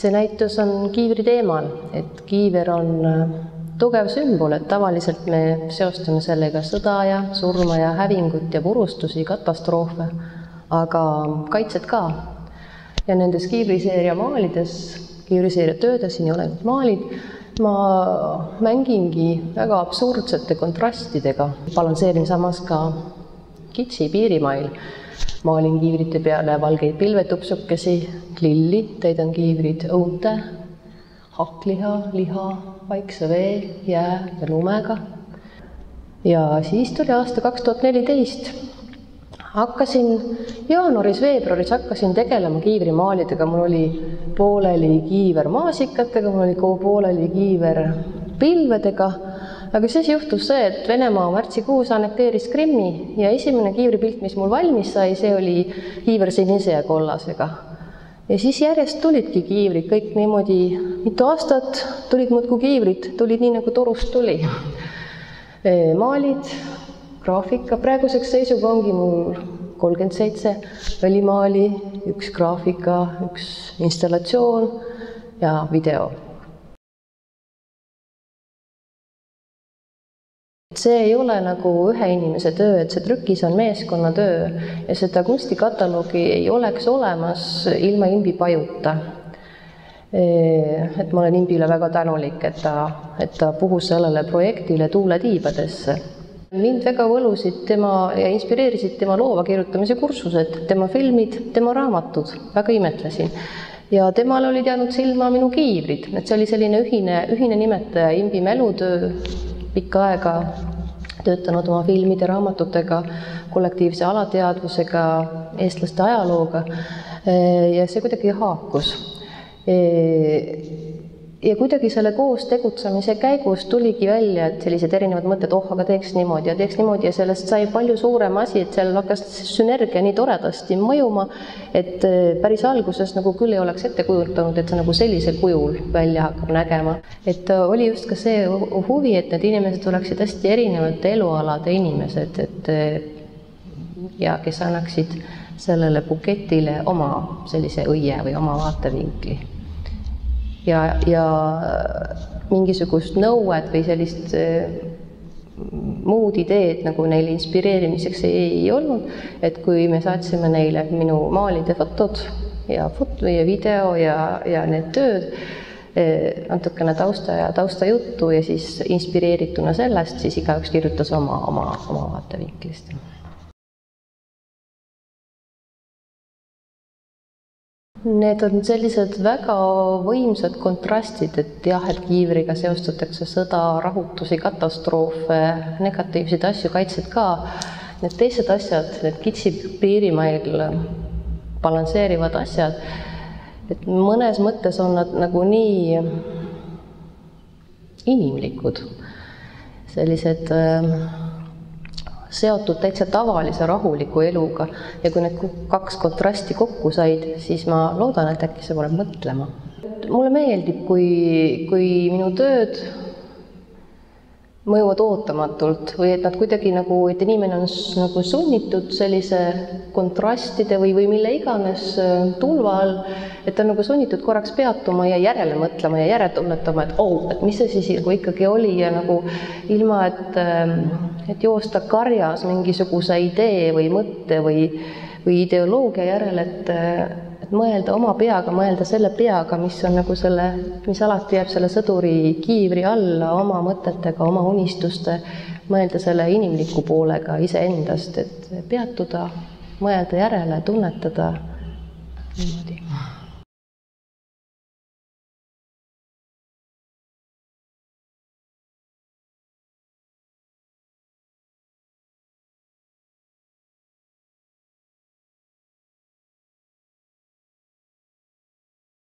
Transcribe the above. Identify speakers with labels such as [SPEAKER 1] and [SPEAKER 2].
[SPEAKER 1] see näitus on kiivri teemal, et kiiver on äh, tugev sümbol, et tavaliselt me seostame sellega sõda ja surma ja hävingut ja purustusi, katastroofe, aga kaitset ka. ja nendes kiivriseeria maalides, kiivriseeria töödes, siin ei ole ainult maalid, ma mängingi väga absurdsete kontrastidega, balansseerin samas ka kitsi piirimail maalin kiivrite peale valgeid pilvetupsukesi, lilli, täidan kiivrid õunte, hakkliha, liha, vaikse vee, jää ja lumega. ja siis tuli aasta kaks tuhat neliteist. hakkasin jaanuaris-veebruaris hakkasin tegelema kiivrimaalidega, mul oli pooleli kiiver maasikatega, mul oli pooleli kiiver pilvedega aga siis juhtus see, et Venemaa märtsikuus annekteeris Krimmi ja esimene kiivripilt, mis mul valmis sai, see oli kiiver sinise ja kollasega. ja siis järjest tulidki kiivrid, kõik niimoodi, mitu aastat tulid muudkui kiivrid, tulid nii, nagu turust tuli. maalid, graafika, praeguseks seisuga ongi mul kolmkümmend seitse välimaali, üks graafika, üks installatsioon ja video see ei ole nagu ühe inimese töö, et see trükis on meeskonnatöö ja seda kunstikataloogi ei oleks olemas ilma Imbi Pajuta. et ma olen Imbile väga tänulik, et ta, et ta puhus sellele projektile tuule tiibadesse. mind väga võlusid tema ja inspireerisid tema loova kirjutamise kursused, tema filmid, tema raamatud, väga imetlesin ja temale olid jäänud silma minu kiivrid, et see oli selline ühine, ühine nimetaja, Imbi mälutöö pikka aega töötanud oma filmide, raamatutega, kollektiivse alateadvusega, eestlaste ajalooga. Ja see kuidagi haakus ja kuidagi selle koos tegutsemise käigus tuligi välja, et sellised erinevad mõtted, oh, aga teeks niimoodi ja teeks niimoodi ja sellest sai palju suurem asi, et seal hakkas sünergia nii toredasti mõjuma, et äh, päris alguses nagu küll ei oleks ette kujutanud, et see nagu sellisel kujul välja hakkab nägema. et äh, oli just ka see huvi, et need inimesed oleksid hästi erinevate elualade inimesed, et äh, ja kes annaksid sellele buketile oma sellise õie või oma vaatevinkli ja, ja mingisugust nõuet või sellist äh, muud ideed nagu neile inspireerimiseks ei, ei olnud, et kui me saatsime neile minu maalide fotod ja foto ja video ja, ja need tööd, äh, natukene tausta ja taustajuttu ja siis inspireerituna sellest, siis igaüks kirjutas oma, oma, oma vaatevinklist Need on sellised väga võimsad kontrastid, et jah, et kiivriga seostatakse sõda, rahutusi, katastroofe, negatiivseid asju, kaitset ka. Need teised asjad, need kitsi piirimail balansseerivad asjad, et mõnes mõttes on nad nagu nii inimlikud, sellised äh, seotud täitsa tavalise rahuliku eluga ja kui need kaks kontrasti kokku said, siis ma loodan, et äkki see paneb mõtlema. mulle meeldib, kui, kui minu tööd mõjuvad ootamatult või et nad kuidagi nagu, et inimene on nagu sunnitud sellise kontrastide või, või mille iganes äh, tulva all, et ta on nagu sunnitud korraks peatuma ja järele mõtlema ja järele tunnetama, et oh, et mis see siis nagu ikkagi oli ja nagu ilma, et, ähm, et joosta karjas mingisuguse idee või mõtte või, või ideoloogia järele, et et mõelda oma peaga, mõelda selle peaga, mis on nagu selle, mis alati jääb selle sõduri kiivri alla oma mõtetega, oma unistuste, mõelda selle inimliku poolega iseendast, et peatuda, mõelda järele, tunnetada. Niimoodi